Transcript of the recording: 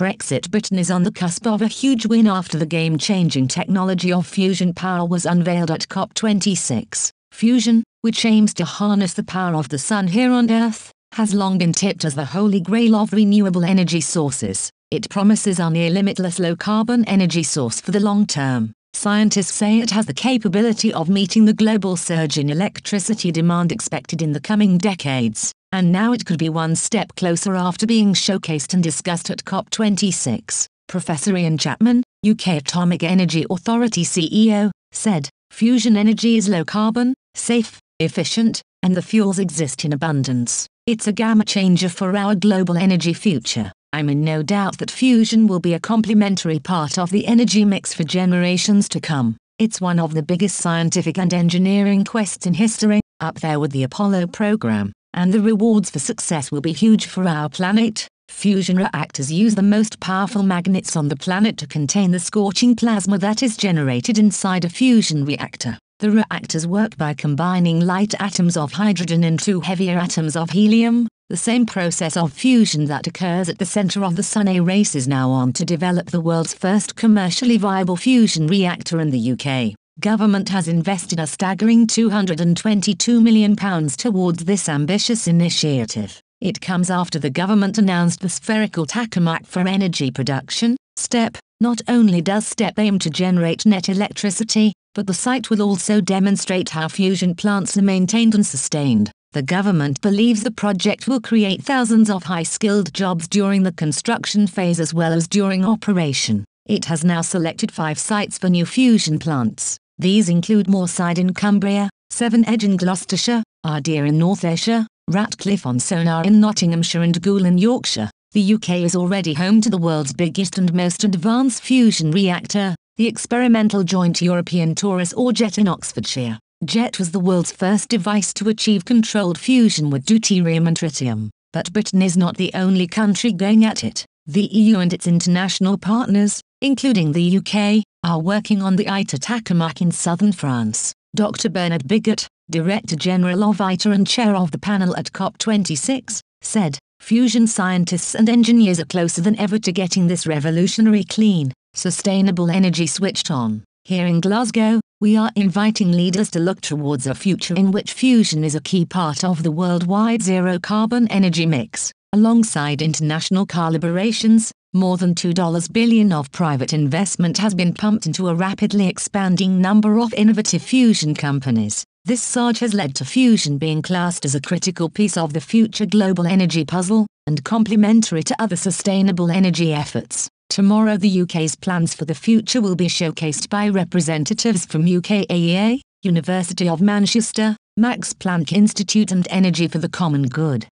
Brexit Britain is on the cusp of a huge win after the game-changing technology of fusion power was unveiled at COP26. Fusion, which aims to harness the power of the sun here on Earth, has long been tipped as the holy grail of renewable energy sources. It promises a near limitless low-carbon energy source for the long term. Scientists say it has the capability of meeting the global surge in electricity demand expected in the coming decades and now it could be one step closer after being showcased and discussed at COP26. Professor Ian Chapman, UK Atomic Energy Authority CEO, said, Fusion energy is low carbon, safe, efficient, and the fuels exist in abundance. It's a game changer for our global energy future. I'm in no doubt that fusion will be a complementary part of the energy mix for generations to come. It's one of the biggest scientific and engineering quests in history, up there with the Apollo program and the rewards for success will be huge for our planet. Fusion reactors use the most powerful magnets on the planet to contain the scorching plasma that is generated inside a fusion reactor. The reactors work by combining light atoms of hydrogen into heavier atoms of helium. The same process of fusion that occurs at the center of the Sun A race is now on to develop the world's first commercially viable fusion reactor in the UK government has invested a staggering £222 million towards this ambitious initiative. It comes after the government announced the spherical tokamak for energy production, STEP. Not only does STEP aim to generate net electricity, but the site will also demonstrate how fusion plants are maintained and sustained. The government believes the project will create thousands of high-skilled jobs during the construction phase as well as during operation. It has now selected five sites for new fusion plants. These include Moorside in Cumbria, Severn Edge in Gloucestershire, Ardeer in North Ayrshire, Ratcliffe on Soar in Nottinghamshire and Goole in Yorkshire. The UK is already home to the world's biggest and most advanced fusion reactor, the experimental Joint European Torus or JET in Oxfordshire. JET was the world's first device to achieve controlled fusion with deuterium and tritium. But Britain is not the only country going at it. The EU and its international partners, including the UK, are working on the ITER tokamak in southern France. Dr. Bernard Bigot, Director General of ITER and chair of the panel at COP26, said, Fusion scientists and engineers are closer than ever to getting this revolutionary clean, sustainable energy switched on. Here in Glasgow, we are inviting leaders to look towards a future in which fusion is a key part of the worldwide zero carbon energy mix. Alongside international collaborations, more than $2 billion of private investment has been pumped into a rapidly expanding number of innovative fusion companies. This surge has led to fusion being classed as a critical piece of the future global energy puzzle, and complementary to other sustainable energy efforts. Tomorrow the UK's plans for the future will be showcased by representatives from UKAEA, University of Manchester, Max Planck Institute and Energy for the Common Good.